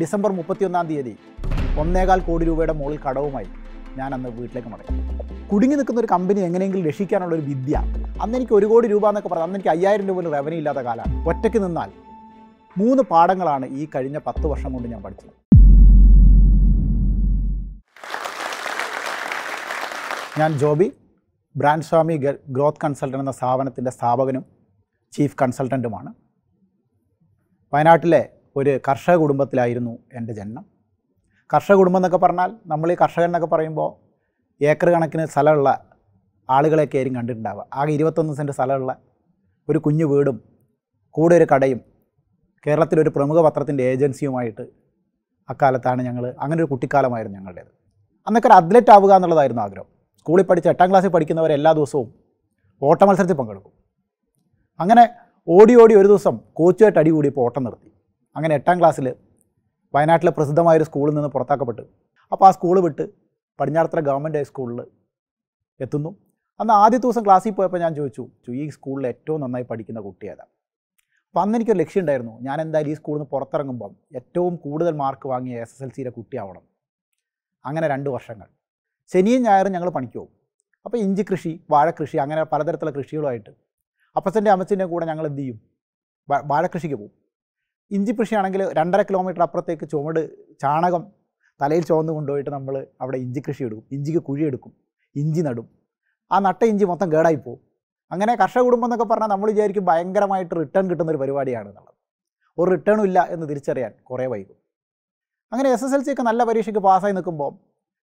December മുപ്പത്തിയൊന്നാം തീയതി ഒന്നേകാൽ കോടി രൂപയുടെ മുകളിൽ കടവുമായി ഞാൻ അന്ന് വീട്ടിലേക്ക് മടങ്ങി. കുടുങ്ങി നിൽക്കുന്ന ഒരു കമ്പനി എങ്ങനെയെങ്കിലും രക്ഷിക്കാനുള്ള ഒരു വിദ്യ. അന്ന് എനിക്ക് ഒരു കോടി രൂപ എന്നൊക്കെ പറഞ്ഞു അന്ന് എനിക്ക് അയ്യായിരം രൂപ റവന്യൂ ഇല്ലാത്ത കാലമാണ് ഒറ്റയ്ക്ക് നിന്നാൽ മൂന്ന് പാഠങ്ങളാണ് ഈ കഴിഞ്ഞ പത്ത് വർഷം കൊണ്ട് ഞാൻ പഠിച്ചത്. ഞാൻ Joby brand Swami growth consultant എന്ന സ്ഥാപനത്തിന്റെ സ്ഥാപകനും ചീഫ് കൺസൾട്ടന്റുമാണ് വയനാട്ടിലെ ഒരു കർഷക കുടുംബത്തിലായിരുന്നു എന്റെ ജന്മം കർഷക കുടുംബം എന്നൊക്കെ പറഞ്ഞാൽ നമ്മൾ ഈ കർഷകൻ എന്നൊക്കെ പറയുമ്പോൾ ഏക്കർ കണക്കിന് സ്ഥലമുള്ള ആളുകളെയൊക്കെ ആയിരിക്കും കണ്ടിട്ടുണ്ടാവുക. ആകെ ഇരുപത്തൊന്ന് സെന്റ് സ്ഥലമുള്ള ഒരു കുഞ്ഞു വീടും കൂടെ ഒരു കടയും കേരളത്തിലൊരു പ്രമുഖ പത്രത്തിന്റെ ഏജൻസിയുമായിട്ട് അക്കാലത്താണ് ഞങ്ങൾ അങ്ങനെ ഒരു കുട്ടിക്കാലമായിരുന്നു ഞങ്ങളുടേത്. അന്നൊക്കെ ഒരു അത്ലറ്റ് ആവുക എന്നുള്ളതായിരുന്നു ആഗ്രഹം. സ്കൂളിൽ പഠിച്ച് എട്ടാം ക്ലാസ്സിൽ പഠിക്കുന്നവർ എല്ലാ ദിവസവും ഓട്ടമത്സരത്തിൽ പങ്കെടുക്കും. അങ്ങനെ ഓടി ഓടി ഒരു ദിവസം കോച്ചുമായിട്ട് അടി കൂടിയപ്പോൾ ഓട്ടം നിർത്തി. അങ്ങനെ എട്ടാം ക്ലാസ്സിൽ വയനാട്ടിലെ പ്രസിദ്ധമായൊരു സ്കൂളിൽ നിന്ന് പുറത്താക്കപ്പെട്ടു. അപ്പോൾ ആ സ്കൂൾ വിട്ട് പടിഞ്ഞാറത്തറ ഗവൺമെന്റ് ഹൈസ്കൂളിൽ എത്തുന്നു. അന്ന് ആദ്യ ദിവസം ക്ലാസ്സിൽ പോയപ്പോൾ ഞാൻ ചോദിച്ചു "ചു, ഈ സ്കൂളിൽ ഏറ്റവും നന്നായി പഠിക്കുന്ന കുട്ടി അപ്പോൾ അന്ന് എനിക്കൊരു ലക്ഷ്യം ഉണ്ടായിരുന്നു ഞാൻ എന്തായാലും ഈ സ്കൂളിൽ നിന്ന് പുറത്തിറങ്ങുമ്പം ഏറ്റവും കൂടുതൽ മാർക്ക് വാങ്ങിയ എസ് എസ് എൽ സിയിലെ കുട്ടിയാവണം. അങ്ങനെ രണ്ട് വർഷങ്ങൾ. ശനിയും ഞായറും ഞങ്ങൾ പണിക്ക് പോകും. അപ്പോൾ ഇഞ്ചി കൃഷി വാഴക്കൃഷി അങ്ങനെ പലതരത്തിലുള്ള കൃഷികളുമായിട്ട് അപ്പച്ചന്റെ അമ്മച്ചന്റെ കൂടെ ഞങ്ങൾ എന്ത് ചെയ്യും വാഴക്കൃഷിക്ക് പോകും. ഇഞ്ചി കൃഷിയാണെങ്കിൽ രണ്ടര കിലോമീറ്റർ അപ്പുറത്തേക്ക് ചുമട് ചാണകം തലയിൽ ചുവന്ന് കൊണ്ടുപോയിട്ട് നമ്മൾ അവിടെ ഇഞ്ചി കൃഷി എടുക്കും. ഇഞ്ചിക്ക് കുഴി എടുക്കും. ഇഞ്ചി നടും. ആ നട്ട ഇഞ്ചി മൊത്തം കേടായി പോകും അങ്ങനെ കർഷക കുടുംബം എന്നൊക്കെ പറഞ്ഞാൽ നമ്മൾ വിചാരിക്കും ഭയങ്കരമായിട്ട് റിട്ടേൺ കിട്ടുന്നൊരു പരിപാടിയാണ് എന്നുള്ളത്. ഒരു റിട്ടേണും ഇല്ല എന്ന് തിരിച്ചറിയാൻ കുറേ വൈകും. അങ്ങനെ എസ് എസ് എൽ സി ഒക്കെ നല്ല പരീക്ഷയ്ക്ക് പാസ്സായി നിൽക്കുമ്പോൾ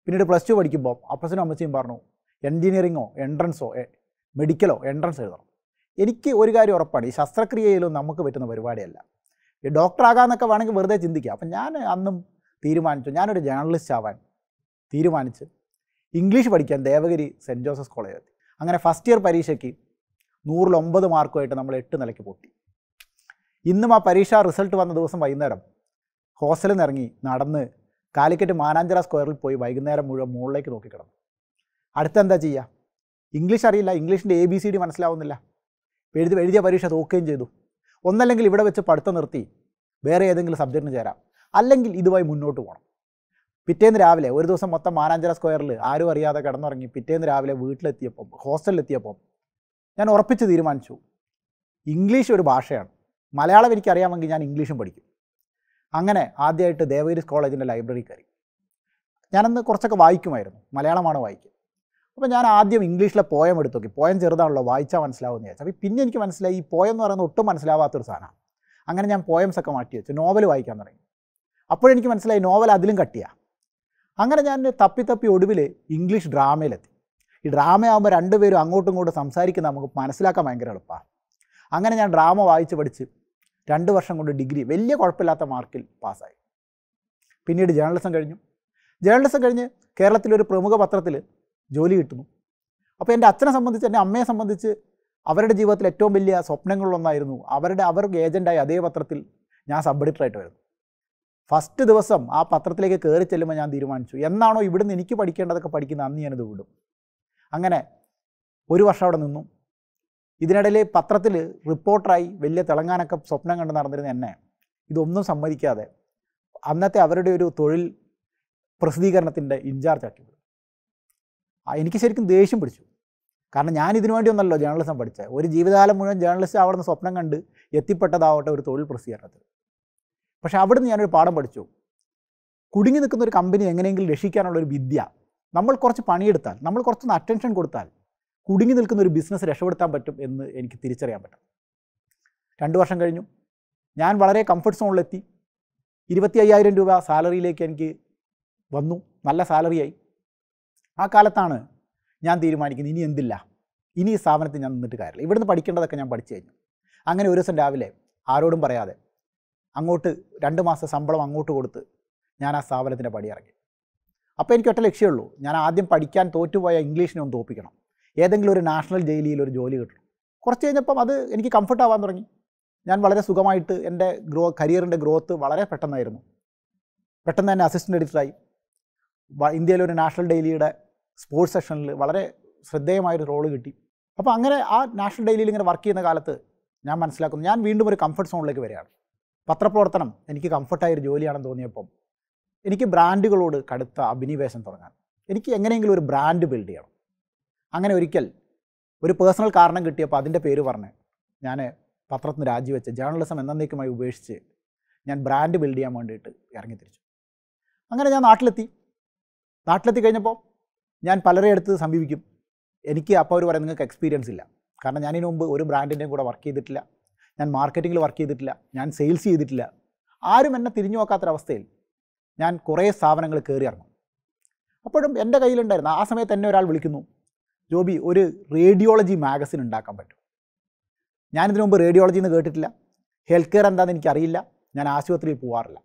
പിന്നീട് പ്ലസ് ടു പഠിക്കുമ്പോൾ അപ്പച്ചനും അമ്മച്ചിയും പറഞ്ഞു എൻജിനീയറിങ്ങോ എൻട്രൻസോ മെഡിക്കലോ എൻട്രൻസ് എഴുതണം. എനിക്ക് ഒരു കാര്യം ഉറപ്പാണ് ഈ ശസ്ത്രക്രിയയിലും നമുക്ക് പറ്റുന്ന പരിപാടിയല്ല. ഈ ഡോക്ടർ ആകാമെന്നൊക്കെ വേണമെങ്കിൽ വെറുതെ ചിന്തിക്കാം. അപ്പം ഞാൻ അന്നും തീരുമാനിച്ചു. ഞാനൊരു ജേർണലിസ്റ്റ് ആവാൻ തീരുമാനിച്ച് ഇംഗ്ലീഷ് പഠിക്കാൻ ദേവഗിരി സെന്റ് ജോസഫ്സ് കോളേജ് എത്തി. അങ്ങനെ ഫസ്റ്റ് ഇയർ പരീക്ഷയ്ക്ക് നൂറിൽ ഒമ്പത് മാർക്കുമായിട്ട് നമ്മൾ എട്ട് നിലയ്ക്ക് പൊട്ടി. ഇന്നും ആ പരീക്ഷ റിസൾട്ട് വന്ന ദിവസം വൈകുന്നേരം ഹോസ്റ്റലിൽ നിന്ന് ഇറങ്ങി നടന്ന് കാലിക്കറ്റ് മാനാഞ്ചിറ സ്ക്വയറിൽ പോയി വൈകുന്നേരം മുഴുവൻ മുകളിലേക്ക് നോക്കിക്കിടന്നു അടുത്തെന്താ ചെയ്യുക ഇംഗ്ലീഷ് അറിയില്ല. ഇംഗ്ലീഷിന്റെ എ ബി സി ഡി മനസ്സിലാവുന്നില്ല. എഴുതി എഴുതിയ പരീക്ഷ തോക്കുകയും ചെയ്തു. ഒന്നല്ലെങ്കിൽ ഇവിടെ വെച്ച് പഠിത്തം നിർത്തി വേറെ ഏതെങ്കിലും സബ്ജക്റ്റിന് ചേരാം. അല്ലെങ്കിൽ ഇതുമായി മുന്നോട്ട് പോകണം. പിറ്റേന്ന് രാവിലെ ഒരു ദിവസം മൊത്തം മാനാഞ്ചിറ സ്ക്വയറിൽ ആരും അറിയാതെ കിടന്നുറങ്ങി പിറ്റേന്ന് രാവിലെ വീട്ടിലെത്തിയപ്പം ഹോസ്റ്റലിലെത്തിയപ്പം ഞാൻ ഉറപ്പിച്ച് തീരുമാനിച്ചു. ഇംഗ്ലീഷ് ഒരു ഭാഷയാണ്. മലയാളം എനിക്കറിയാമെങ്കിൽ ഞാൻ ഇംഗ്ലീഷും പഠിക്കും. അങ്ങനെ ആദ്യമായിട്ട് ദേവഗിരി കോളേജിന്റെ ലൈബ്രറി കയറി. ഞാനന്ന് കുറച്ചൊക്കെ വായിക്കുമായിരുന്നു. മലയാളമാണ് വായിക്കുക. അപ്പോൾ ഞാൻ ആദ്യം ഇംഗ്ലീഷിലെ പോയം എടുത്തു നോക്കി. പോയം ചെറുതാണല്ലോ വായിച്ചാൽ മനസ്സിലാവുമെന്ന് വിചാരിച്ചു. അപ്പോൾ പിന്നെ എനിക്ക് മനസ്സിലായി ഈ പോയം എന്ന് പറയുന്നത് ഒട്ടും മനസ്സിലാവാത്തൊരു സാധനമാണ്. അങ്ങനെ ഞാൻ പോയംസ് ഒക്കെ മാറ്റി വെച്ചു. നോവൽ വായിക്കാൻ തുടങ്ങി. അപ്പോഴെനിക്ക് മനസ്സിലായി നോവൽ അതിലും കട്ടിയാണ് അങ്ങനെ ഞാൻ തപ്പി തപ്പി ഒടുവിൽ ഇംഗ്ലീഷ് ഡ്രാമയിലെത്തി. ഈ ഡ്രാമയാകുമ്പോൾ രണ്ടുപേരും അങ്ങോട്ടും ഇങ്ങോട്ടും സംസാരിക്കുന്ന നമുക്ക് മനസ്സിലാക്കാൻ ഭയങ്കര എളുപ്പമാണ് അങ്ങനെ ഞാൻ ഡ്രാമ വായിച്ച് പഠിച്ച് രണ്ട് വർഷം കൊണ്ട് ഡിഗ്രി വലിയ കുഴപ്പമില്ലാത്ത മാർക്കിൽ പാസ്സായി. പിന്നീട് ജേർണലിസം കഴിഞ്ഞു. ജേർണലിസം കഴിഞ്ഞ് കേരളത്തിലൊരു പ്രമുഖ പത്രത്തിൽ ജോലി കിട്ടുന്നു. അപ്പോൾ എന്റെ അച്ഛനെ സംബന്ധിച്ച് എന്റെ അമ്മയെ സംബന്ധിച്ച് അവരുടെ ജീവിതത്തിൽ ഏറ്റവും വലിയ സ്വപ്നങ്ങളിലൊന്നായിരുന്നു. അവരുടെ അവർക്ക് ഏജന്റായി അതേ പത്രത്തിൽ ഞാൻ സബ് എഡിറ്ററായിട്ട് വരുന്നു. ഫസ്റ്റ് ദിവസം ആ പത്രത്തിലേക്ക് കയറി ചെല്ലുമ്പോൾ ഞാൻ തീരുമാനിച്ചു. എന്നാണോ ഇവിടുന്ന് എനിക്ക് പഠിക്കേണ്ടതൊക്കെ പഠിക്കുന്ന അന്ന് ഞാനിത് വിടും. അങ്ങനെ ഒരു വർഷം അവിടെ നിന്നു. ഇതിനിടയിൽ പത്രത്തിൽ റിപ്പോർട്ടറായി വലിയ തിളങ്ങാനൊക്കെ സ്വപ്നം കണ്ട് നടന്നിരുന്ന എന്നെ ഇതൊന്നും സമ്മതിക്കാതെ അന്നത്തെ അവരുടെ ഒരു തൊഴിൽ പ്രസിദ്ധീകരണത്തിന്റെ ഇൻചാർജ് ആക്കി എനിക്ക് ശരിക്കും ദേഷ്യം പിടിച്ചു. കാരണം ഞാൻ ഇതിനു വേണ്ടി ഒന്നല്ലോ ജേർണലിസം പഠിച്ചത്. ഒരു ജീവിതകാലം മുഴുവൻ ജേർണലിസ്റ്റ് അവിടുന്ന് സ്വപ്നം കണ്ട് എത്തിപ്പെട്ടതാവട്ടെ ഒരു തൊഴിൽ പ്രസിദ്ധീകരണത്തിൽ. പക്ഷേ അവിടുന്ന് ഞാനൊരു പാഠം പഠിച്ചു. കുടുങ്ങി നിൽക്കുന്ന ഒരു കമ്പനി എങ്ങനെയെങ്കിലും രക്ഷിക്കാനുള്ള ഒരു വിദ്യ. നമ്മൾ കുറച്ച് പണിയെടുത്താൽ നമ്മൾ കുറച്ചൊന്ന് അറ്റൻഷൻ കൊടുത്താൽ കുടുങ്ങി നിൽക്കുന്ന ഒരു ബിസിനസ് രക്ഷപ്പെടുത്താൻ പറ്റും എന്ന് എനിക്ക് തിരിച്ചറിയാൻ പറ്റും. രണ്ട് വർഷം കഴിഞ്ഞു. ഞാൻ വളരെ കംഫർട്ട് സോണിലെത്തി ഇരുപത്തി അയ്യായിരം രൂപ സാലറിയിലേക്ക് എനിക്ക് വന്നു. നല്ല സാലറിയായി ആ കാലത്താണ് ഞാൻ തീരുമാനിക്കുന്നത്. ഇനി എന്തില്ല? ഇനി ഈ സ്ഥാപനത്തിൽ ഞാൻ നിന്നിട്ട് കാര്യമില്ല. ഇവിടുന്ന് പഠിക്കേണ്ടതൊക്കെ ഞാൻ പഠിച്ചു കഴിഞ്ഞു. അങ്ങനെ ഒരു ദിവസം രാവിലെ ആരോടും പറയാതെ അങ്ങോട്ട് രണ്ട് മാസം ശമ്പളം അങ്ങോട്ട് കൊടുത്ത് ഞാൻ ആ സ്ഥാപനത്തിന്റെ പടി ഇറങ്ങി. അപ്പോൾ എനിക്ക് ഒറ്റ ലക്ഷ്യമുള്ളൂ ഞാൻ ആദ്യം പഠിക്കാൻ തോറ്റുപോയ ഇംഗ്ലീഷിനെ ഒന്ന് തോപ്പിക്കണം. ഏതെങ്കിലും ഒരു നാഷണൽ ജയിലിയിൽ ഒരു ജോലി കിട്ടണം. കുറച്ച് കഴിഞ്ഞപ്പം അത് എനിക്ക് കംഫർട്ട് ആവാൻ തുടങ്ങി. ഞാൻ വളരെ സുഖമായിട്ട് എന്റെ ഗ്രോ കരിയറിന്റെ ഗ്രോത്ത് വളരെ പെട്ടെന്നായിരുന്നു. പെട്ടെന്ന് തന്നെ അസിസ്റ്റന്റ് എഡിറ്ററായി ഇന്ത്യയിലെ ഒരു നാഷണൽ ഡെയിലിയുടെ സ്പോർട്സ് സെക്ഷനിൽ വളരെ ശ്രദ്ധേയമായൊരു റോൾ കിട്ടി. അപ്പോൾ അങ്ങനെ ആ നാഷണൽ ഡെയിലിയിൽ ഇങ്ങനെ വർക്ക് ചെയ്യുന്ന കാലത്ത് ഞാൻ മനസ്സിലാക്കുന്നു ഞാൻ വീണ്ടും ഒരു കംഫർട്ട് സോണിലേക്ക് വരികയാണ്. പത്രപ്രവർത്തനം എനിക്ക് കംഫർട്ടായ ഒരു ജോലിയാണെന്ന് തോന്നിയപ്പം എനിക്ക് ബ്രാൻഡുകളോട് കടുത്ത അഭിനിവേശം തുടങ്ങാൻ. എനിക്ക് എങ്ങനെയെങ്കിലും ഒരു ബ്രാൻഡ് ബിൽഡ് ചെയ്യണം. അങ്ങനെ ഒരിക്കൽ ഒരു പേഴ്സണൽ കാരണം കിട്ടിയപ്പോൾ അതിന്റെ പേര് പറഞ്ഞ് ഞാൻ പത്രത്തിന് രാജിവെച്ച് ജേർണലിസം എന്നേക്കുമായി ഉപേക്ഷിച്ച് ഞാൻ ബ്രാൻഡ് ബിൽഡ് ചെയ്യാൻ വേണ്ടിയിട്ട് ഇറങ്ങി തിരിച്ചു അങ്ങനെ ഞാൻ നാട്ടിലെത്തി. നാട്ടിലെത്തി കഴിഞ്ഞപ്പോൾ ഞാൻ പലരെ അടുത്ത് സമീപിക്കും. എനിക്ക് അപ്പോൾ അവർ പറയും നിങ്ങൾക്ക് എക്സ്പീരിയൻസ് ഇല്ല. കാരണം ഇതിനു മുമ്പ് ഒരു ബ്രാൻഡിന്റെയും കൂടെ വർക്ക് ചെയ്തിട്ടില്ല. ഞാൻ മാർക്കറ്റിങ്ങിൽ വർക്ക് ചെയ്തിട്ടില്ല. ഞാൻ സെയിൽസ് ചെയ്തിട്ടില്ല. ആരും എന്നെ തിരിഞ്ഞു നോക്കാത്തൊരവസ്ഥയിൽ ഞാൻ കുറേ സ്ഥാപനങ്ങൾ കയറി ഇറങ്ങും. അപ്പോഴും എന്റെ കയ്യിലുണ്ടായിരുന്നു ആ സമയത്ത് എന്നെ ഒരാൾ വിളിക്കുന്നു. ജോബി ഒരു റേഡിയോളജി മാഗസിൻ ഉണ്ടാക്കാൻ പറ്റും. ഞാനിതിനു മുമ്പ് റേഡിയോളജി എന്ന് കേട്ടിട്ടില്ല. ഹെൽത്ത് കെയർ എന്താണെന്ന് എനിക്കറിയില്ല. ഞാൻ ആശുപത്രിയിൽ പോകാറില്ല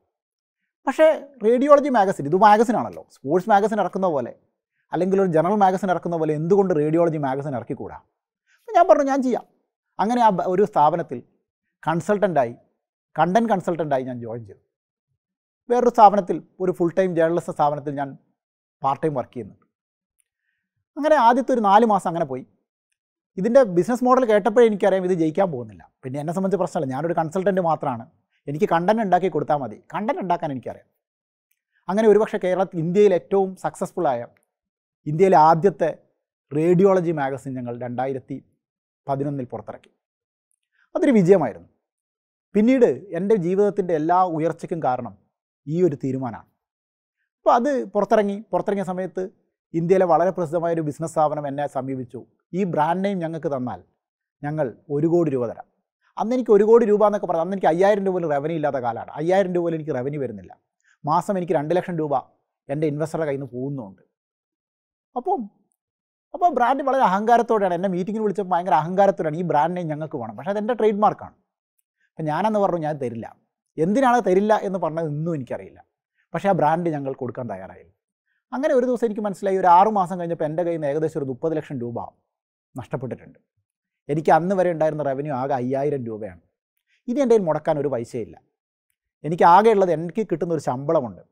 പക്ഷേ റേഡിയോളജി മാഗസിൻ ഇത് മാഗസിനാണല്ലോ സ്പോർട്സ് മാഗസിൻ ഇറക്കുന്ന പോലെ. അല്ലെങ്കിൽ ഒരു ജനറൽ മാഗസിൻ ഇറക്കുന്ന പോലെ എന്തുകൊണ്ട് റേഡിയോളജി മാഗസിൻ ഇറക്കിക്കൂടാ? അപ്പം ഞാൻ പറഞ്ഞു ഞാൻ ചെയ്യാം. അങ്ങനെ ആ ഒരു സ്ഥാപനത്തിൽ കൺസൾട്ടന്റായി കണ്ടന്റ് കൺസൾട്ടന്റായി ഞാൻ ജോയിൻ ചെയ്തു. വേറൊരു സ്ഥാപനത്തിൽ ഒരു ഫുൾ ടൈം ജേർണലിസ്റ്റ് സ്ഥാപനത്തിൽ ഞാൻ പാർട്ട് ടൈം വർക്ക് ചെയ്യുന്നുണ്ട്. അങ്ങനെ ആദ്യത്തെ ഒരു നാല് മാസം അങ്ങനെ പോയി. ഇതിന്റെ ബിസിനസ് മോഡൽ കേട്ടപ്പോഴേ എനിക്കറിയാം ഇത് ജയിക്കാൻ പോകുന്നില്ല. പിന്നെ എന്നെ സംബന്ധിച്ച് പ്രശ്നമല്ല. ഞാനൊരു കൺസൾട്ടന്റ് മാത്രമാണ് എനിക്ക് കണ്ടന്റ് ഉണ്ടാക്കി കൊടുത്താൽ മതി. കണ്ടന്റ് ഉണ്ടാക്കാൻ എനിക്കറിയാം. അങ്ങനെ ഒരുപക്ഷെ കേരളത്തിൽ ഇന്ത്യയിൽ ഏറ്റവും സക്സസ്ഫുൾ ആയ ഇന്ത്യയിലെ ആദ്യത്തെ റേഡിയോളജി മാഗസിൻ ഞങ്ങൾ രണ്ടായിരത്തി പതിനൊന്നിൽ പുറത്തിറക്കി. അതൊരു വിജയമായിരുന്നു. പിന്നീട് എന്റെ ജീവിതത്തിന്റെ എല്ലാ ഉയർച്ചയ്ക്കും കാരണം ഈ ഒരു തീരുമാനമാണ്. അപ്പോൾ അത് പുറത്തിറങ്ങി പുറത്തിറങ്ങിയ സമയത്ത് ഇന്ത്യയിലെ വളരെ പ്രസിദ്ധമായ ഒരു ബിസിനസ് സ്ഥാപനം എന്നെ സമീപിച്ചു. ഈ ബ്രാൻഡ് നെയിം ഞങ്ങൾക്ക് തന്നാൽ ഞങ്ങൾ ഒരു കോടി രൂപ തരാം. അന്ന് എനിക്ക് ഒരു കോടി രൂപ എന്നൊക്കെ പറഞ്ഞു അന്ന് എനിക്ക് അയ്യായിരം രൂപ റവന്യൂ ഇല്ലാത്ത കാലമാണ്. അയ്യായിരം രൂപ എനിക്ക് റവന്യൂ വരുന്നില്ല. മാസം എനിക്ക് രണ്ട് ലക്ഷം രൂപ എന്റെ ഇൻവെസ്റ്ററുടെ കയ്യിൽ നിന്ന് പോകുന്നുണ്ട്. അപ്പം അപ്പോൾ ബ്രാൻഡ് വളരെ അഹങ്കാരത്തോടെയാണ്. എന്നെ മീറ്റിങ്ങിൽ വിളിച്ചപ്പോൾ ഭയങ്കര അഹങ്കാരത്തോടെയാണ് ഈ ബ്രാൻഡ് നെയിം ഞങ്ങൾക്ക് വേണം. പക്ഷേ അതെന്റെ ട്രേഡ് മാർക്കാണ് അപ്പം ഞാനെന്ന് പറഞ്ഞു ഞാൻ തരില്ല. എന്തിനാണ് തരില്ല എന്ന് പറഞ്ഞത് ഇന്നും എനിക്കറിയില്ല. പക്ഷേ ആ ബ്രാൻഡ് ഞങ്ങൾ കൊടുക്കാൻ തയ്യാറായില്ല അങ്ങനെ ഒരു ദിവസം എനിക്ക് മനസ്സിലായി ഒരു ആറു മാസം കഴിഞ്ഞപ്പോൾ എന്റെ കയ്യിൽ നിന്ന് ഏകദേശം ഒരു മുപ്പത് ലക്ഷം രൂപ നഷ്ടപ്പെട്ടിട്ടുണ്ട്. എനിക്ക് അന്ന് വരെ ഉണ്ടായിരുന്ന റവന്യൂ ആകെ അയ്യായിരം രൂപയാണ്. ഇനി എന്റെ കയ്യിൽ മുടക്കാൻ ഒരു പൈസയില്ല. എനിക്ക് ആകെ ഉള്ളത് എനിക്ക് കിട്ടുന്ന ഒരു ശമ്പളമുണ്ട്.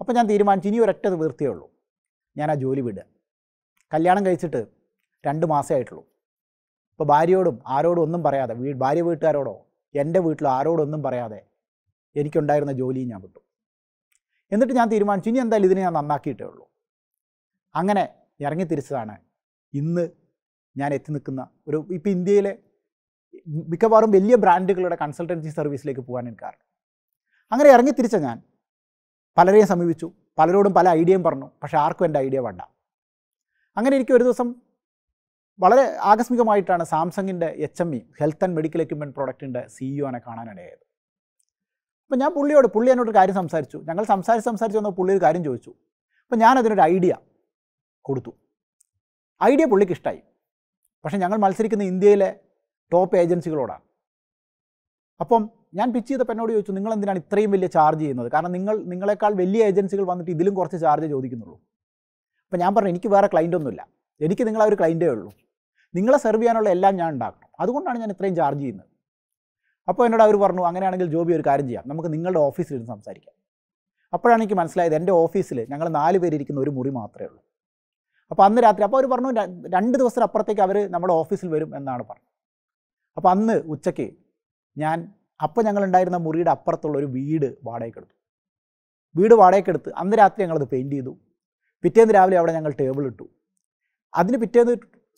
അപ്പോൾ ഞാൻ തീരുമാനിച്ചു ഇനി ഒരൊറ്റ നിവൃത്തിയേ ഞാൻ ആ ജോലി വിടുക. കല്യാണം കഴിച്ചിട്ട് രണ്ട് മാസമേ ആയിട്ടുള്ളൂ. ഇപ്പോൾ ഭാര്യയോടും ആരോടും ഒന്നും പറയാതെ വീ ഭാര്യ വീട്ടുകാരോടോ എന്റെ വീട്ടിലോ ആരോടൊന്നും പറയാതെ എനിക്കുണ്ടായിരുന്ന ജോലിയും ഞാൻ വിട്ടു. എന്നിട്ട് ഞാൻ തീരുമാനിച്ചു ഇനി എന്തായാലും ഇതിനെ ഞാൻ നന്നാക്കിയിട്ടേ ഉള്ളൂ. അങ്ങനെ ഇറങ്ങി തിരിച്ചതാണ്. ഇന്ന് ഞാൻ എത്തി നിൽക്കുന്ന ഒരു ഇപ്പോൾ ഇന്ത്യയിലെ മിക്കവാറും വലിയ ബ്രാൻഡുകളുടെ കൺസൾട്ടൻസി സർവീസിലേക്ക് പോകാൻ എനിക്ക് കാരണം അങ്ങനെ ഇറങ്ങി തിരിച്ച ഞാൻ പലരെയും സമീപിച്ചു. പലരോടും പല ഐഡിയയും പറഞ്ഞു പക്ഷേ ആർക്കും എന്റെ ഐഡിയ വേണ്ട. അങ്ങനെ എനിക്ക് ഒരു ദിവസം വളരെ ആകസ്മികമായിട്ടാണ് സാംസങ്ങിന്റെ H M E health and medical equipment പ്രോഡക്റ്റിന്റെ സിഇഒനെ കാണാനിടയായത് അപ്പോൾ ഞാൻ പുള്ളിയോട് പുള്ളി എന്നോട് കാര്യം സംസാരിച്ചു. ഞങ്ങൾ സംസാരിച്ച് സംസാരിച്ച് വന്നപ്പോൾ പുള്ളി ഒരു കാര്യം ചോദിച്ചു. അപ്പോൾ ഞാൻ അതിനൊരു ഐഡിയ കൊടുത്തു. ഐഡിയ പുള്ളിക്ക് ഇഷ്ടമായി പക്ഷേ ഞങ്ങൾ മത്സരിക്കുന്ന ഇന്ത്യയിലെ ടോപ്പ് ഏജൻസികളോടാണ്. അപ്പം ഞാൻ പിച്ച് ചെയ്തപ്പോൾ എന്നോട് ചോദിച്ചു നിങ്ങൾ എന്തിനാണ് ഇത്രയും വലിയ ചാർജ് ചെയ്യുന്നത്? കാരണം നിങ്ങൾ നിങ്ങളെക്കാൾ വലിയ ഏജൻസികൾ വന്നിട്ട് ഇതിലും കുറച്ച് ചാർജ് ചോദിക്കുന്നുള്ളൂ. അപ്പോൾ ഞാൻ പറഞ്ഞു എനിക്ക് വേറെ ക്ലൈന്റ് ഒന്നുമില്ല. എനിക്ക് നിങ്ങളെ ഒരു ക്ലൈന്റേ ഉള്ളൂ. നിങ്ങളെ സെർവ് ചെയ്യാനുള്ള എല്ലാം ഞാൻ ഉണ്ടാക്കണം. അതുകൊണ്ടാണ് ഞാൻ ഇത്രയും ചാർജ് ചെയ്യുന്നത്. അപ്പോൾ എന്നോട് അവർ പറഞ്ഞു അങ്ങനെയാണെങ്കിൽ ജോബി ഒരു കാര്യം ചെയ്യാം. നമുക്ക് നിങ്ങളുടെ ഓഫീസിൽ ഇരുന്ന് സംസാരിക്കാം. അപ്പോഴാണ് എനിക്ക് മനസ്സിലായത് എന്റെ ഓഫീസിൽ ഞങ്ങൾ നാല് പേര് ഇരിക്കുന്ന ഒരു മുറി മാത്രമേ ഉള്ളൂ. അപ്പോൾ അന്ന് രാത്രി അപ്പോൾ അവർ പറഞ്ഞു രണ്ട് രണ്ട് ദിവസത്തിനപ്പുറത്തേക്ക് അവർ നമ്മുടെ ഓഫീസിൽ വരും എന്നാണ് പറഞ്ഞത്. അപ്പോൾ അന്ന് ഉച്ചയ്ക്ക് ഞാൻ അപ്പോൾ ഞങ്ങളുണ്ടായിരുന്ന മുറിയുടെ അപ്പുറത്തുള്ള ഒരു വീട് വാടകയ്ക്കെടുത്തു വീട് വാടകയ്ക്കെടുത്ത് അന്ന് രാത്രി ഞങ്ങളത് പെയിന്റ് ചെയ്തു. പിറ്റേന്ന് രാവിലെ അവിടെ ഞങ്ങൾ ടേബിൾ ഇട്ടു. അതിന് പിറ്റേന്ന്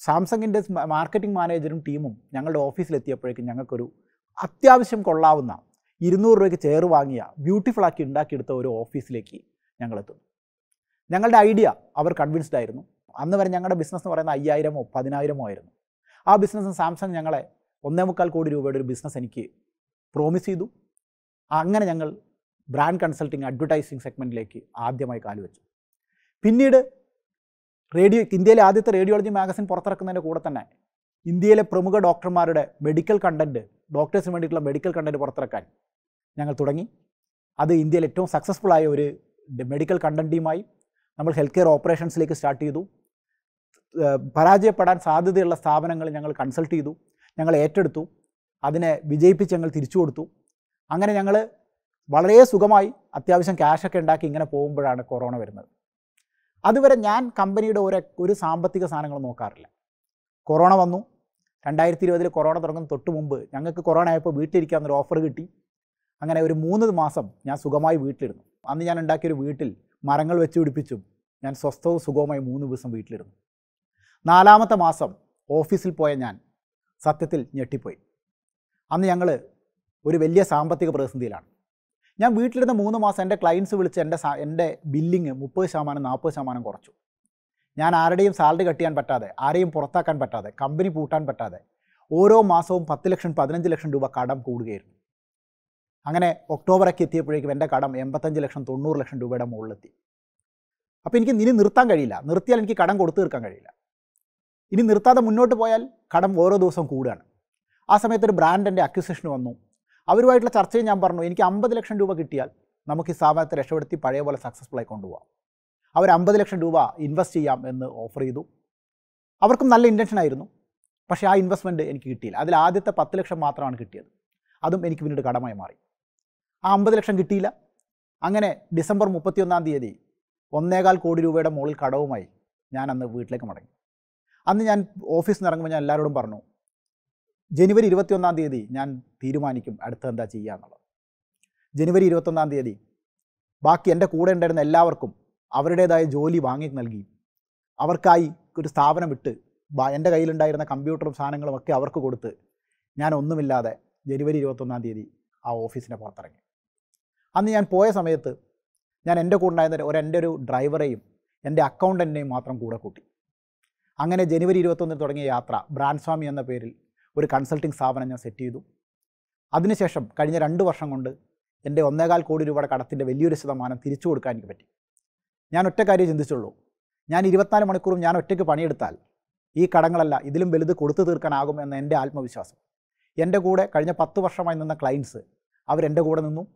സാംസങ്ങിന്റെ മാർക്കറ്റിംഗ് മാനേജറും ടീമും ഞങ്ങളുടെ ഓഫീസിലെത്തിയപ്പോഴേക്കും ഞങ്ങൾക്കൊരു അത്യാവശ്യം കൊള്ളാവുന്ന ഇരുന്നൂറ് രൂപയ്ക്ക് ചെയർ വാങ്ങിയ ബ്യൂട്ടിഫുൾ ആക്കി ഉണ്ടാക്കിയെടുത്ത ഒരു ഓഫീസിലേക്ക് ഞങ്ങളെത്തുന്നു. ഞങ്ങളുടെ ഐഡിയ അവർ കൺവിൻസ്ഡ് ആയിരുന്നു. അന്ന് വരെ ഞങ്ങളുടെ ബിസിനസ് എന്ന് പറയുന്നത് അയ്യായിരമോ പതിനായിരമോ ആയിരുന്നു. ആ ബിസിനസ് സാംസങ് ഞങ്ങളെ ഒന്നേ മുക്കാൽ കോടി രൂപയുടെ ഒരു ബിസിനസ് എനിക്ക് പ്രോമിസ് ചെയ്തു. അങ്ങനെ ഞങ്ങൾ ബ്രാൻഡ് കൺസൾട്ടിങ് അഡ്വർടൈസിങ് സെഗ്മെന്റിലേക്ക് ആദ്യമായി കാലുവെച്ചു പിന്നീട് റേഡിയോ ഇന്ത്യയിലെ ആദ്യത്തെ റേഡിയോളജി മാഗസിൻ പുറത്തിറക്കുന്നതിന്റെ കൂടെ തന്നെ ഇന്ത്യയിലെ പ്രമുഖ ഡോക്ടർമാരുടെ മെഡിക്കൽ കണ്ടന്റ് ഡോക്ടേഴ്സിന് വേണ്ടിയിട്ടുള്ള മെഡിക്കൽ കണ്ടന്റ് പുറത്തിറക്കാൻ ഞങ്ങൾ തുടങ്ങി. അത് ഇന്ത്യയിൽ ഏറ്റവും സക്സസ്ഫുൾ ആയ ഒരു മെഡിക്കൽ കണ്ടന്റുമായി നമ്മൾ ഹെൽത്ത് കെയർ ഓപ്പറേഷൻസിലേക്ക് സ്റ്റാർട്ട് ചെയ്തു. പരാജയപ്പെടാൻ സാധ്യതയുള്ള സ്ഥാപനങ്ങൾ ഞങ്ങൾ കൺസൾട്ട് ചെയ്തു. ഞങ്ങൾ ഏറ്റെടുത്തു. അതിനെ വിജയിപ്പിച്ച് ഞങ്ങൾ തിരിച്ചു കൊടുത്തു. അങ്ങനെ ഞങ്ങൾ വളരെ സുഖമായി അത്യാവശ്യം ക്യാഷൊക്കെ ഉണ്ടാക്കി ഇങ്ങനെ പോകുമ്പോഴാണ് കൊറോണ വരുന്നത്. അതുവരെ ഞാൻ കമ്പനിയുടെ ഒരു ഒരു സാമ്പത്തിക സാധനങ്ങൾ നോക്കാറില്ല. കൊറോണ വന്നു. രണ്ടായിരത്തി ഇരുപതിൽ കൊറോണ തുടങ്ങുന്ന തൊട്ട് മുമ്പ് ഞങ്ങൾക്ക് കൊറോണ ആയപ്പോൾ വീട്ടിലിരിക്കാവുന്നൊരു ഓഫർ കിട്ടി. അങ്ങനെ ഒരു മൂന്ന് മാസം ഞാൻ സുഖമായി വീട്ടിലിരുന്നു. അന്ന് ഞാൻ ഉണ്ടാക്കിയൊരു വീട്ടിൽ മരങ്ങൾ വെച്ച് പിടിപ്പിച്ചും ഞാൻ സ്വസ്ഥവും സുഖവുമായി മൂന്ന് ദിവസം വീട്ടിലിരുന്നു. നാലാമത്തെ മാസം ഓഫീസിൽ പോയ ഞാൻ സത്യത്തിൽ ഞെട്ടിപ്പോയി. അന്ന് ഞങ്ങൾ ഒരു വലിയ സാമ്പത്തിക പ്രതിസന്ധിയിലാണ്. ഞാൻ വീട്ടിലിരുന്ന മൂന്ന് മാസം എന്റെ ക്ലയൻസ് വിളിച്ച് എന്റെ എന്റെ ബില്ലിങ് മുപ്പത് ശതമാനം നാൽപ്പത് ശതമാനം കുറച്ചു. ഞാൻ ആരുടെയും സാലറി കട്ട് ചെയ്യാൻ പറ്റാതെ ആരെയും പുറത്താക്കാൻ പറ്റാതെ കമ്പനി പൂട്ടാൻ പറ്റാതെ ഓരോ മാസവും പത്ത് ലക്ഷം പതിനഞ്ച് ലക്ഷം രൂപ കടം കൂടുകയായിരുന്നു. അങ്ങനെ ഒക്ടോബറൊക്കെ എത്തിയപ്പോഴേക്കും എന്റെ കടം എൺപത്തഞ്ച് ലക്ഷം തൊണ്ണൂറ് ലക്ഷം രൂപയുടെ മുകളിലെത്തി. അപ്പോൾ എനിക്ക് ഇനി നിർത്താൻ കഴിയില്ല. നിർത്തിയാൽ എനിക്ക് കടം കൊടുത്തു തീർക്കാൻ കഴിയില്ല. ഇനി നിർത്താതെ മുന്നോട്ട് പോയാൽ കടം ഓരോ ദിവസവും കൂടുകയാണ്. ആ സമയത്ത് ഒരു ബ്രാൻഡ് വന്നു. അവരുമായിട്ടുള്ള ചർച്ചയിൽ ഞാൻ പറഞ്ഞു എനിക്ക് അമ്പത് ലക്ഷം രൂപ കിട്ടിയാൽ നമുക്ക് ഈ സ്ഥാപനത്തെ രക്ഷപ്പെടുത്തി പഴയ പോലെ സക്സസ്ഫുൾ ആയി കൊണ്ടുപോകാം അവർ അമ്പത് ലക്ഷം രൂപ ഇൻവെസ്റ്റ് ചെയ്യാം എന്ന് ഓഫർ ചെയ്തു. അവർക്കും നല്ല ഇന്റൻഷൻ ആയിരുന്നു. പക്ഷേ ആ ഇൻവെസ്റ്റ്മെന്റ് എനിക്ക് കിട്ടിയില്ല. അതിൽ ആദ്യത്തെ പത്ത് ലക്ഷം മാത്രമാണ് കിട്ടിയത്. അതും എനിക്ക് പിന്നീട് കടമായി മാറി. ആ അമ്പത് ലക്ഷം കിട്ടിയില്ല. അങ്ങനെ ഡിസംബർ മുപ്പത്തിയൊന്നാം തീയതി ഒന്നേകാൽ കോടി രൂപയുടെ മുകളിൽ കടവുമായി ഞാൻ അന്ന് വീട്ടിലേക്ക് മടങ്ങി. അന്ന് ഞാൻ ഓഫീസിൽ നിന്ന് ഇറങ്ങുമ്പോൾ ഞാൻ എല്ലാവരോടും പറഞ്ഞു ജനുവരി ഇരുപത്തിയൊന്നാം തീയതി ഞാൻ തീരുമാനിക്കും അടുത്ത എന്താ ചെയ്യുക എന്നുള്ളത്. ജനുവരി ഇരുപത്തൊന്നാം തീയതി ബാക്കി എന്റെ കൂടെ ഉണ്ടായിരുന്ന എല്ലാവർക്കും അവരുടേതായ ജോലി വാങ്ങി നൽകി. അവർക്കായി ഒരു സ്ഥാപനം ഇട്ട് എന്റെ കയ്യിലുണ്ടായിരുന്ന കമ്പ്യൂട്ടറും സാധനങ്ങളും ഒക്കെ അവർക്ക് കൊടുത്ത് ഞാൻ ഒന്നുമില്ലാതെ ജനുവരി ഇരുപത്തൊന്നാം തീയതി ആ ഓഫീസിനെ പുറത്തിറങ്ങി. അന്ന് ഞാൻ പോയ സമയത്ത് ഞാൻ എന്റെ കൂടെ ഉണ്ടായിരുന്ന ഒരു എന്റെ ഒരു ഡ്രൈവറെയും എന്റെ അക്കൗണ്ടന്റിനെയും മാത്രം കൂടെ കൂട്ടി. അങ്ങനെ ജനുവരി ഇരുപത്തൊന്നിന് തുടങ്ങിയ യാത്ര ബ്രാൻഡ് സ്വാമി എന്ന പേരിൽ ഒരു കൺസൾട്ടിംഗ് സ്ഥാപനം ഞാൻ സെറ്റ് ചെയ്തു. അതിനുശേഷം കഴിഞ്ഞ രണ്ട് വർഷം കൊണ്ട് എന്റെ ഒന്നേകാൽ കോടി രൂപയുടെ കടത്തിന്റെ വലിയൊരു ശതമാനം തിരിച്ചു കൊടുക്കാൻ എനിക്ക് പറ്റി. ഞാൻ ഒറ്റ കാര്യം ചിന്തിച്ചുള്ളൂ. ഞാൻ ഇരുപത്തിനാല് മണിക്കൂറും ഞാൻ ഒറ്റയ്ക്ക് പണിയെടുത്താൽ ഈ കടങ്ങളല്ല ഇതിലും വലുത് കൊടുത്തു തീർക്കാനാകും എന്ന എന്റെ ആത്മവിശ്വാസം. എന്റെ കൂടെ കഴിഞ്ഞ പത്ത് വർഷമായി നിന്ന ക്ലയൻസ് അവരെന്റെ കൂടെ നിന്നു.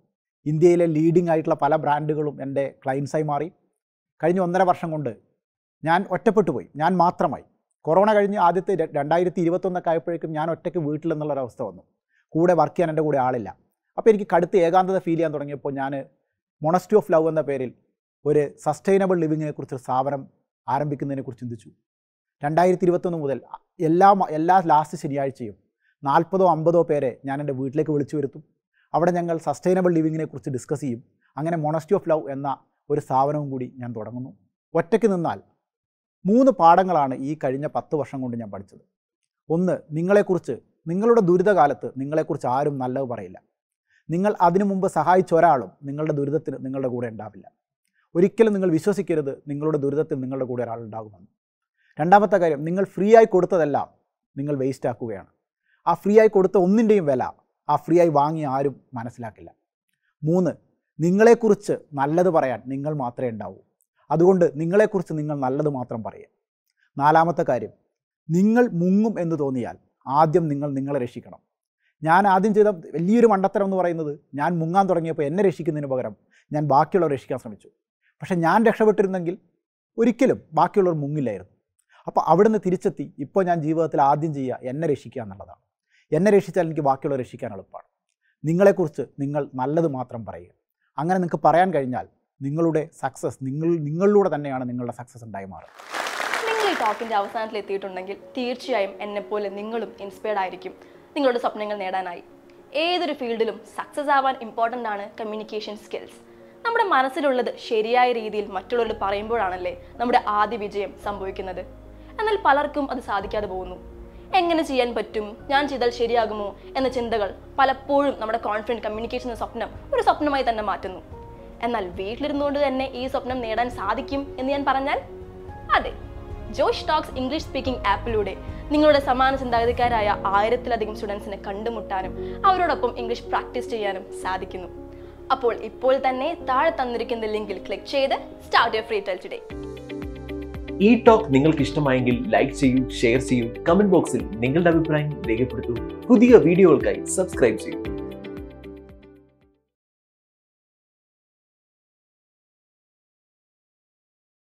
ഇന്ത്യയിലെ ലീഡിംഗ് ആയിട്ടുള്ള പല ബ്രാൻഡുകളും എന്റെ ക്ലയൻസായി മാറി. കഴിഞ്ഞ ഒന്നര വർഷം കൊണ്ട് ഞാൻ ഒറ്റപ്പെട്ടു പോയി. ഞാൻ മാത്രമായി. കൊറോണ കഴിഞ്ഞ് ആദ്യത്തെ രണ്ടായിരത്തി ഇരുപത്തൊന്നൊക്കെ ആയപ്പോഴേക്കും ഞാൻ ഒറ്റയ്ക്ക് വീട്ടിൽ വീട്ടിലെന്നുള്ളൊരവസ്ഥ വന്നു. കൂടെ വർക്ക് ചെയ്യാൻ എന്റെ കൂടെ ആളില്ല. അപ്പോൾ എനിക്ക് കടുത്ത് ഏകാന്തത ഫീൽ ചെയ്യാൻ തുടങ്ങിയപ്പോൾ ഞാൻ മൊണസ്റ്റി ഓഫ് ലവ് എന്ന പേരിൽ ഒരു സസ്റ്റൈനബിൾ ലിവിങ്ങിനെ കുറിച്ച് സ്ഥാപനം ആരംഭിക്കുന്നതിനെക്കുറിച്ച് ചിന്തിച്ചു. രണ്ടായിരത്തി ഇരുപത്തൊന്ന് മുതൽ എല്ലാ എല്ലാ ലാസ്റ്റ് ശനിയാഴ്ചയും നാൽപ്പതോ അമ്പതോ പേരെ ഞാൻ എന്റെ വീട്ടിലേക്ക് വിളിച്ചു വരുത്തും. അവിടെ ഞങ്ങൾ സസ്റ്റൈനബിൾ ലിവിങ്ങിനെ കുറിച്ച് ഡിസ്കസ് ചെയ്യും. അങ്ങനെ മൊണസ്റ്റി ഓഫ് ലവ് എന്ന ഒരു സ്ഥാപനവും കൂടി ഞാൻ തുടങ്ങുന്നു. ഒറ്റയ്ക്ക് നിന്നാൽ മൂന്ന് പാഠങ്ങളാണ് ഈ കഴിഞ്ഞ പത്ത് വർഷം കൊണ്ട് ഞാൻ പഠിച്ചത്. ഒന്ന് നിങ്ങളെക്കുറിച്ച് നിങ്ങളുടെ ദുരിതകാലത്ത് നിങ്ങളെക്കുറിച്ച് ആരും നല്ലത് പറയില്ല. നിങ്ങൾ അതിനു മുമ്പ് സഹായിച്ച ഒരാളും നിങ്ങളുടെ ദുരിതത്തിന് നിങ്ങളുടെ കൂടെ ഉണ്ടാവില്ല. ഒരിക്കലും നിങ്ങൾ വിശ്വസിക്കരുത് നിങ്ങളുടെ ദുരിതത്തിൽ നിങ്ങളുടെ കൂടെ ഒരാൾ ഉണ്ടാകുമെന്ന്. രണ്ടാമത്തെ കാര്യം നിങ്ങൾ ഫ്രീ ആയി കൊടുത്തതെല്ലാം നിങ്ങൾ വേസ്റ്റ് ആക്കുകയാണ്. ആ ഫ്രീ ആയി കൊടുത്ത ഒന്നിന്റെയും വില ആ ഫ്രീ ആയി വാങ്ങി ആരും മനസ്സിലാക്കില്ല. മൂന്ന് നിങ്ങളെക്കുറിച്ച് നല്ലത് പറയാൻ നിങ്ങൾ മാത്രമേ ഉണ്ടാവൂ. അതുകൊണ്ട് നിങ്ങളെക്കുറിച്ച് നിങ്ങൾ നല്ലത് മാത്രം പറയുക നാലാമത്തെ കാര്യം നിങ്ങൾ മുങ്ങും എന്ന് തോന്നിയാൽ ആദ്യം നിങ്ങൾ നിങ്ങളെ രക്ഷിക്കണം. ഞാൻ ആദ്യം ചെയ്ത വലിയൊരു മണ്ടത്തരം എന്ന് പറയുന്നത് ഞാൻ മുങ്ങാൻ തുടങ്ങിയപ്പോൾ എന്നെ രക്ഷിക്കുന്നതിന് പകരം ഞാൻ ബാക്കിയുള്ളവർ രക്ഷിക്കാൻ ശ്രമിച്ചു. പക്ഷേ ഞാൻ രക്ഷപ്പെട്ടിരുന്നെങ്കിൽ ഒരിക്കലും ബാക്കിയുള്ളവർ മുങ്ങില്ലായിരുന്നു. അപ്പോൾ അവിടുന്ന് തിരിച്ചെത്തി ഇപ്പോൾ ഞാൻ ജീവിതത്തിൽ ആദ്യം ചെയ്യുക എന്നെ രക്ഷിക്കുക എന്നുള്ളതാണ്. എന്നെ രക്ഷിച്ചാൽ എനിക്ക് ബാക്കിയുള്ളവർ രക്ഷിക്കാൻ എളുപ്പമാണ്. നിങ്ങളെക്കുറിച്ച് നിങ്ങൾ നല്ലത് മാത്രം പറയുക അങ്ങനെ നിങ്ങൾക്ക് പറയാൻ കഴിഞ്ഞാൽ നിങ്ങളുടെ സക്സസ് നിങ്ങൾ നിങ്ങളിലൂടെ തന്നെയാണ് നിങ്ങളുടെ സക്സസ് ഉണ്ടായി മാറുക നിങ്ങൾ ഈ ടോക്കിന്റെ അവസാനത്തിൽ എത്തിയിട്ടുണ്ടെങ്കിൽ തീർച്ചയായും എന്നെപ്പോലെ നിങ്ങളും ഇൻസ്പയർഡ് ആയിരിക്കും. നിങ്ങളുടെ സ്വപ്നങ്ങൾ നേടാനായി. ഏതൊരു ഫീൽഡിലും സക്സസ് ആവാൻ ഇമ്പോർട്ടന്റ് ആണ് കമ്മ്യൂണിക്കേഷൻ സ്കിൽസ് നമ്മുടെ മനസ്സിലുള്ളത് ശരിയായ രീതിയിൽ മറ്റുള്ളവരോട് പറയുമ്പോഴാണല്ലേ നമ്മുടെ ആദ്യ വിജയം സംഭവിക്കുന്നത്. എന്നാൽ പലർക്കും അത് സാധിക്കാതെ പോകുന്നു. എങ്ങനെ ചെയ്യാൻ പറ്റും? ഞാൻ ചെയ്താൽ ശരിയാകുമോ? എന്ന ചിന്തകൾ പലപ്പോഴും നമ്മുടെ കോൺഫിഡന്റ് കമ്മ്യൂണിക്കേഷൻ സ്വപ്നം ഒരു സ്വപ്നമായി തന്നെ മാറ്റുന്നു. എന്നാൽ വീട്ടിലിരുന്നുകൊണ്ട് തന്നെ ഈ സ്വപ്നം നേടാൻ സാധിക്കും എന്ന് ഞാൻ പറഞ്ഞാൽ അതെ. ജോഷ് ടോക്സ് ഇംഗ്ലീഷ് സ്പീക്കിംഗ് ആപ്പിലൂടെ നിങ്ങളുടെ സമാന ചിന്താഗതിക്കാരായ ആയിരത്തിലധികം സ്റ്റുഡൻസിനെ കണ്ടുമുട്ടാനും അവരോടൊപ്പം ഇംഗ്ലീഷ് പ്രാക്ടീസ് ചെയ്യാനും സാധിക്കുന്നു. അപ്പോൾ ഇപ്പോൾ തന്നെ താഴെ തന്നിരിക്കുന്ന ലിങ്കിൽ ക്ലിക്ക് ചെയ്ത് start your free tell today. ഈ ടോക്ക് നിങ്ങൾക്ക് ഇഷ്ടമായെങ്കിൽ ലൈക്ക് ചെയ്യൂ ഷെയർ ചെയ്യൂ കമന്റ് ബോക്സിൽ നിങ്ങളുടെ അഭിപ്രായം രേഖപ്പെടുത്തൂ. പുതിയ വീഡിയോകൾക്കായി സബ്സ്ക്രൈബ് ചെയ്യൂ.